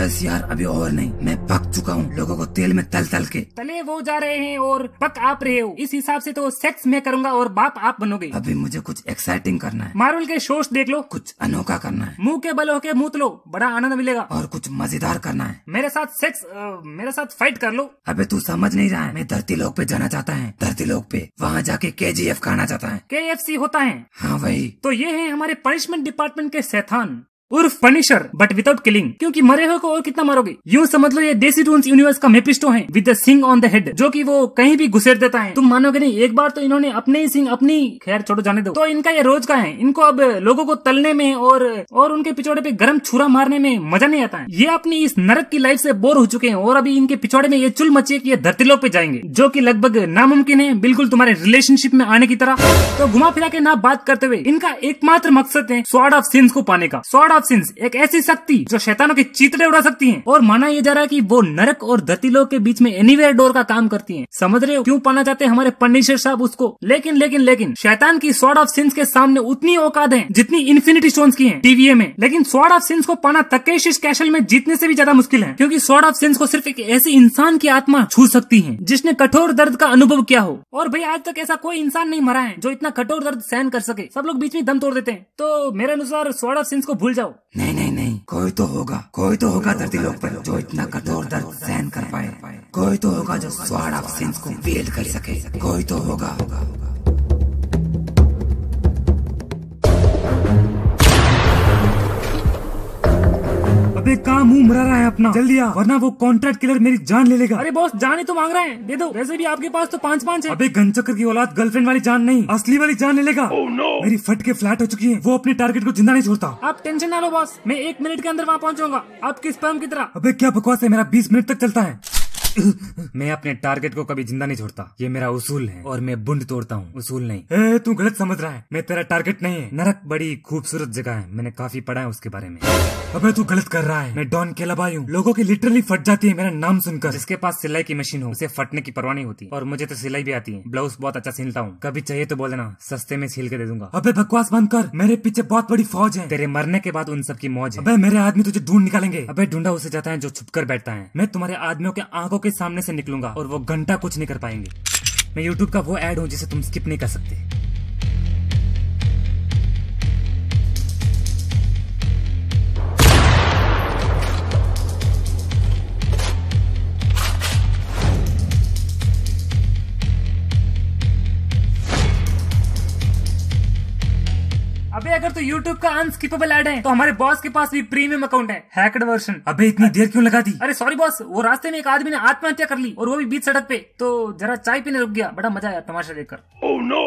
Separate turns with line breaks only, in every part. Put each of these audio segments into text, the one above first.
बस यार अभी और नहीं। मैं पक चुका हूँ। लोगों को तेल में तल तल के।
तले वो जा रहे हैं और पक आप रहे हो। इस हिसाब से तो सेक्स मैं करूँगा और बाप आप बनोगे।
अभी मुझे कुछ एक्साइटिंग करना है।
मार्वल के शोज़ देख लो।
कुछ अनोखा करना है।
मुँह के बल होके मूत लो बड़ा आनंद मिलेगा।
और कुछ मज़ेदार करना है।
मेरे साथ सेक्स मेरे साथ फाइट कर लो।
अबे तू समझ नहीं रहा है। मैं धरती लोक पे जाना चाहता है। धरती लोक पे वहाँ जाके के जी एफ़ खाना चाहता है।
के एफ़ सी होता है।
हाँ वही
तो ये है हमारे पनिशमेंट डिपार्टमेंट के सैथान। उर्फ़ पनिशर बट विदाउट किलिंग क्योंकि मरे हुए को और कितना मारोगे? यूँ समझ लो ये देसी टून्स यूनिवर्स का मेपिस्टो है with Singh on the head जो कि वो कहीं भी घुसेर देता है। तुम मानोगे नहीं, एक बार तो इन्होंने अपने ही सिंग अपनी, खैर छोड़ो जाने दो। तो इनका ये रोज का है। इनको अब लोगों को तलने में और और उनके पिछौड़े पे गर्म छुरा मारने में मज़ा नहीं आता है। ये अपनी इस नरक की लाइफ से बोर हो चुके हैं और अभी इनके पिछौड़े में ये चुल मची कि ये धरती लोक पे जाएँगे, जो कि लगभग नामुमकिन है, बिल्कुल तुम्हारे रिलेशनशिप में आने की तरह। तो घुमा फिरा के ना बात करते हुए इनका एकमात्र मकसद है स्वाड ऑफ़ सिंस को पाने का। स्वाड ऑफ़ सिंस एक ऐसी शक्ति जो शैतानों के चीतड़े उड़ा सकती है। और माना यह जा रहा है कि वो नरक और धरती लोक के बीच में एनीवेयर डोर का काम करती है। समझ रहे हो? क्यों पाना चाहते हैं हमारे पन्नीशर साहब उसको? लेकिन लेकिन लेकिन, शैतान की स्वाड ऑफ़ सिंस के सामने उतनी औकात है जितनी इन्फिनिटी स्टोन्स की है टीवीए में। लेकिन स्वाड ऑफ़ सिंस को पाना तकेशिश कैशल में जीतने से भी ज़्यादा मुश्किल है। क्योंकि स्वाड ऑफ़ सिंस को सिर्फ़ एक ऐसी इंसान की आत्मा छू सकती है, जिसने कठोर दर्द का अनुभव किया हो। और भाई, आज तक ऐसा कोई इंसान नहीं मरा है जो इतना कठोर दर्द सहन कर सके। सब लोग बीच में दम तोड़ देते हैं। तो मेरे अनुसार स्वाड ऑफ़ सिंस को भूल जाओ।
नहीं नहीं नहीं। कोई तो होगा, कोई तो होगा धरती लोग पर जो इतना कठोर दर्द सहन कर पाए। कोई तो होगा जो स्वाड ऑफ़ सेंस को फील कर सके। कोई तो होगा।
अबे काम मुँह मरा रहा है अपना। जल्दी आ वरना वो कॉन्ट्रैक्ट किलर मेरी जान ले लेगा। अरे बॉस जान ही तो मांग रहा है। दे दो वैसे भी आपके पास तो पाँच पाँच है। अबे गनचक्कर की औलाद गर्लफ्रेंड वाली जान नहीं असली वाली जान ले लेगा। Oh, no. मेरी फट के फ्लैट हो चुकी है वो अपने टारगेट को ज़िंदा नहीं छोड़ता। आप टेंशन ना लो बॉस मैं एक मिनट के अंदर वहाँ पहुँचूँगा। आप किस पर्म की तरह। अबे क्या बकवास है मेरा बीस मिनट तक चलता है। मैं अपने टारगेट को कभी ज़िंदा नहीं छोड़ता। ये मेरा उसूल है और मैं बुंड तोड़ता हूँ। उसूल नहीं। ए, तू गलत समझ रहा है। मैं तेरा टारगेट नहीं है। नरक बड़ी खूबसूरत जगह है। मैंने काफ़ी पढ़ा है उसके बारे में। अबे तू गलत कर रहा है। मैं डॉन केलाबाई हूँ। लोगों की लिटरली फट जाती है मेरा नाम सुनकर। जिसके पास सिलाई की मशीन हो उसे फटने की परवाह नहीं होती। और मुझे तो सिलाई भी आती है। ब्लाउज बहुत अच्छा सिलता हूँ। कभी चाहिए तो बोल देना सस्ते में सिल के दे दूँगा। अबे बकवास बंद कर। मेरे पीछे बहुत बड़ी फौज है। तेरे मरने के बाद उन सबकी मौज है। अबे मेरे आदमी तुझे ढूंढ निकालेंगे। अबे ढूंढा उसे जाता है जो छुप कर बैठता है। मैं तुम्हारे आदमियों के आँखों के सामने से निकलूँगा और वो घंटा कुछ नहीं कर पाएँगे। मैं यूट्यूब का वो एड हूँ जिसे तुम स्किप नहीं कर सकते। अगर तो YouTube का अनस्किपेबल एड है तो हमारे बॉस के पास भी प्रीमियम अकाउंट है। हैक्ड वर्जन अबे इतनी देर क्यों लगा दी? अरे सॉरी बॉस वो रास्ते में एक आदमी ने आत्महत्या कर ली और वो भी बीच सड़क पे तो जरा चाय पीने रुक गया। बड़ा मज़ा आया तमाशा देखकर। Oh, no.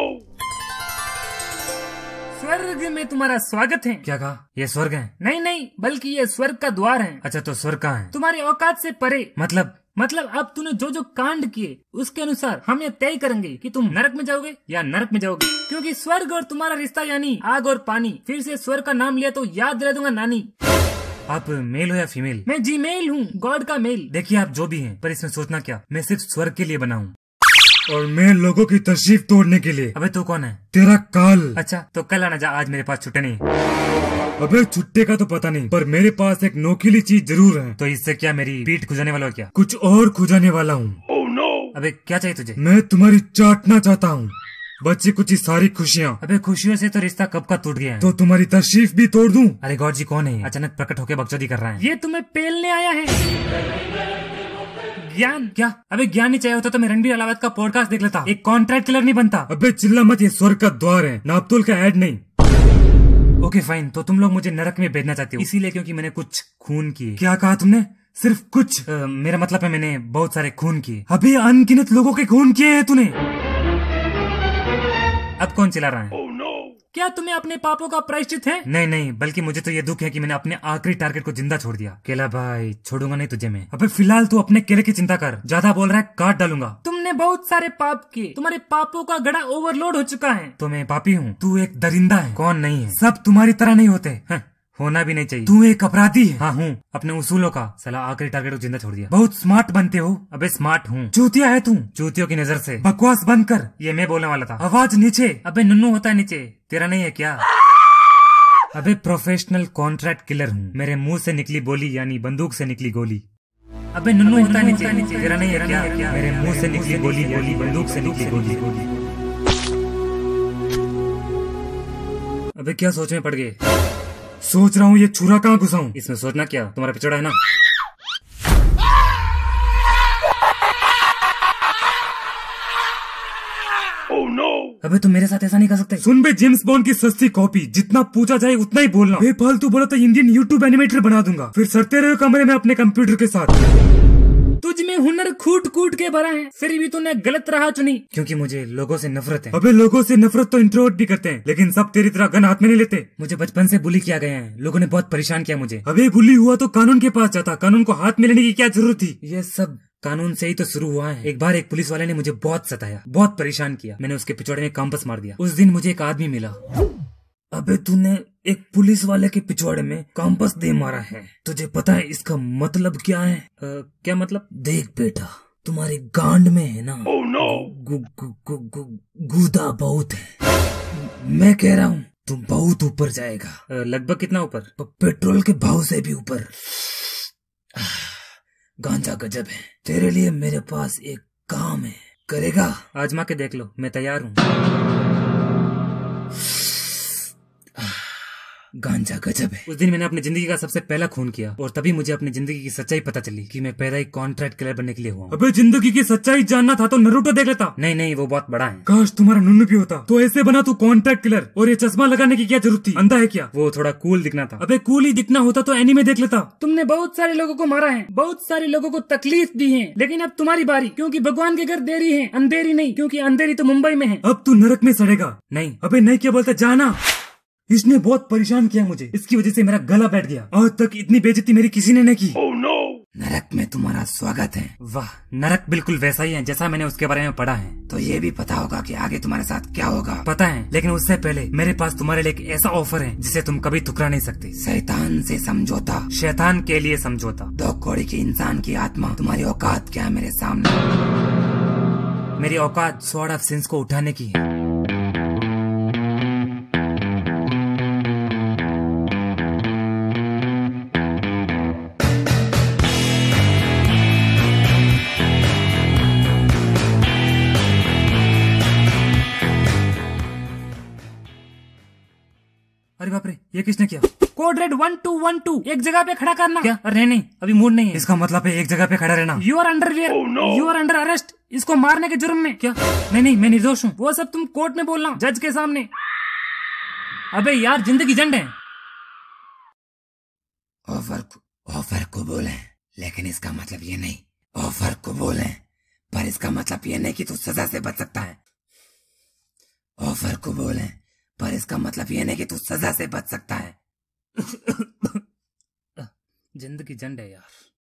स्वर्ग में तुम्हारा स्वागत है। क्या कहा? ये स्वर्ग है? नहीं नहीं बल्कि ये स्वर्ग का द्वार है। अच्छा तो स्वर्ग कहाँ है? तुम्हारे औकात से परे। मतलब मतलब अब तूने जो जो कांड किए उसके अनुसार हम ये तय करेंगे कि तुम नरक में जाओगे या नरक में जाओगे। क्योंकि स्वर्ग और तुम्हारा रिश्ता यानी आग और पानी फिर से स्वर्ग का नाम लिया तो याद रह दूँगा नानी। आप मेल हो या फीमेल? मैं जी मेल हूँ गॉड का मेल। देखिए आप जो भी हैं पर इसमें सोचना क्या? मैं सिर्फ़ स्वर्ग के लिए बनाऊँ हूँ। और मैं लोगों की तशरीफ़ तोड़ने के लिए। अबे तू तो कौन है? तेरा काल। अच्छा तो कल आना जा आज मेरे पास छुट्टे नहीं अबे छुट्टे का तो पता नहीं पर मेरे पास एक नोकीली चीज़ ज़रूर है। तो इससे क्या मेरी पीठ खुजाने वाला हो क्या? कुछ और खुजाने वाला हूँ। Oh, no. अबे क्या चाहिए तुझे? मैं तुम्हारी चाटना चाहता हूँ। बच्ची कुछ ही सारी खुशियाँ। अबे खुशियों से तो रिश्ता कब का टूट गया है? तो तुम्हारी तशरीफ़ भी तोड़ दूँ? अरे गौर जी कौन है? अचानक प्रकट होकर बकचोदी कर रहा है। ये तुम्हें पेलने आया है। ज्ञान? क्या? अबे ज्ञान नहीं चाहिए होता तो मैं रणबीर अलावत का पॉडकास्ट देख लेता। एक कॉन्ट्रैक्ट किलर नहीं बनता। अबे चिल्ला मत ये स्वर्ग का द्वार है। नापतुल का एड नहीं। ओके फाइन तो तुम लोग मुझे नरक में भेजना चाहते हो। इसीलिए क्योंकि मैंने कुछ खून किए। क्या कहा तुमने? सिर्फ़ कुछ? आ, मेरा मतलब है मैंने बहुत सारे खून किए। अभी अनगिनत लोगों के खून किए हैं तूने। अब कौन चिल्ला रहा है. क्या तुम्हें अपने पापों का प्रायश्चित है? नहीं नहीं बल्कि मुझे तो ये दुख है कि मैंने अपने आखिरी टारगेट को ज़िंदा छोड़ दिया। केला भाई छोड़ूँगा नहीं तुझे मैं। अबे फ़िलहाल तू अपने केले की चिंता कर। ज़्यादा बोल रहा है काट डालूँगा। तुमने बहुत सारे पाप किए। तुम्हारे पापों का गड़ा ओवरलोड हो चुका है। तो मैं पापी हूँ। तू एक दरिंदा है। कौन नहीं है? सब तुम्हारी तरह नहीं होते। है। होना भी नहीं चाहिए। तू एक अपराधी है। हाँ हूँ। अपने उसूलों का सलाह आखिरी टारगेट को ज़िंदा छोड़ दिया। बहुत स्मार्ट बनते हो। अबे स्मार्ट हूँ। चूतिया है तू। चूतियों की नज़र से। बकवास बंद कर। ये मैं बोलने वाला था। आवाज़ नीचे। अबे नुन्नू होता है नीचे। तेरा नहीं है क्या?
अबे प्रोफेशनल कॉन्ट्रैक्ट किलर हूँ। मेरे मुँह से निकली बोली यानी बंदूक से निकली गोली। अबे नुन्नू होता है नीचे। तेरा नहीं है क्या? मेरे मुँह से निकली बोली यानी बंदूक से निकली गोली। अबे क्या सोच में पड़ गए? सोच रहा हूँ ये चूरा कहाँ घुसाऊं? इसमें सोचना क्या? तुम्हारा पिछड़ा है ना? अबे तुम मेरे साथ ऐसा नहीं कर सकते। सुन बे जेम्स बॉन्ड की सस्ती कॉपी जितना पूछा जाए उतना ही बोलना। बेफालतू बोला तो इंडियन यूट्यूब एनिमेटर बना दूँगा। फिर सरते रहे कमरे में अपने कंप्यूटर के साथ। तुझ में हुनर खूट कूट के भरा है फिर भी तूने गलत राह चुनी। क्योंकि मुझे लोगों से नफरत है। अबे लोगों से नफरत तो इंट्रोवर्ट भी करते हैं लेकिन सब तेरी तरह गन हाथ में नहीं लेते। मुझे बचपन से बुली किया गया है। लोगों ने बहुत परेशान किया मुझे। अबे बुली हुआ तो कानून के पास जाता। कानून को हाथ में लेने की क्या ज़रूरत थी? ये सब कानून से ही तो शुरू हुआ है। एक बार एक पुलिस वाले ने मुझे बहुत सताया बहुत परेशान किया। मैंने उसके पिछोड़े में कांपस मार दिया। उस दिन मुझे एक आदमी मिला। अबे तूने एक पुलिस वाले के पिछवाड़े में कांपस दे मारा है। तुझे पता है इसका मतलब क्या है? आ, क्या मतलब? देख बेटा तुम्हारी गांड में है ना? Oh, no. गु, गु, गु, गु, गुदा बहुत है। मैं कह रहा हूँ तुम बहुत ऊपर जाएगा। लगभग कितना ऊपर? पेट्रोल के भाव से भी ऊपर। गांजा गजब है। तेरे लिए मेरे पास एक काम है। करेगा? आजमा के देख लो मैं तैयार हूँ। गांजा गजब है। उस दिन मैंने अपनी ज़िंदगी का सबसे पहला खून किया और तभी मुझे अपनी ज़िंदगी की सच्चाई पता चली कि मैं पैदा ही कॉन्ट्रैक्ट किलर बनने के लिए हुआ अबे ज़िंदगी की सच्चाई जानना था तो नरूटो देख लेता। नहीं नहीं वो बहुत बड़ा है। काश तुम्हारा नुन्नू भी होता। तो ऐसे बना तू कॉन्ट्रैक्ट किलर और ये चश्मा लगाने की क्या ज़रूरत थी? अंधा है क्या? वो थोड़ा कूल दिखना था। अबे कूल ही दिखना होता तो एनीमे देख लेता। तुमने बहुत सारे लोगों को मारा है बहुत सारे लोगों को तकलीफ़ दी है लेकिन अब तुम्हारी बारी क्यूँकी भगवान के घर देरी है अंधेरी नहीं क्यूँकी अंधेरी तो मुंबई में है। अब तू नरक में सड़ेगा। नहीं। अबे नहीं क्या बोलते? जाना। इसने बहुत परेशान किया मुझे। इसकी वजह से मेरा गला बैठ गया। आज तक इतनी बेजती मेरी किसी ने नहीं की। Oh, no.
नरक में तुम्हारा स्वागत है।
वाह नरक बिल्कुल वैसा ही है जैसा मैंने उसके बारे में पढ़ा है।
तो ये भी पता होगा कि आगे तुम्हारे साथ क्या होगा।
पता है लेकिन उससे पहले मेरे पास तुम्हारे लिए एक ऐसा ऑफ़र है जिसे तुम कभी ठुकरा नहीं सकते।
शैतान से समझौता।
शैतान के लिए समझौता।
दो कौड़ी की इंसान की आत्मा तुम्हारी औकात क्या है मेरे सामने?
मेरी औकात स्वॉर्ड ऑफ़ सिंस को उठाने की है। ये किसने किया? Code red one two one two. एक जगह पे खड़ा करना। क्या? अरे नहीं अभी मूड नहीं है। इसका मतलब है एक जगह पे खड़ा रहना। You are underwear you are under arrest इसको मारने के जुर्म में। क्या? नहीं नहीं मैं निर्दोष हूँ। वो सब तुम कोर्ट में बोलना। जज के सामने। अबे यार ज़िंदगी जंड है।
ऑफ़र को ऑफ़र को बोले। लेकिन इसका मतलब ये नहीं। ऑफ़र को बोले। पर इसका मतलब ये नहीं कि तू सजा से बच सकता है। ऑफ़र को बोले। पर इसका मतलब यह नहीं कि तू सजा से बच सकता है।
ज़िंदगी जंड है यार।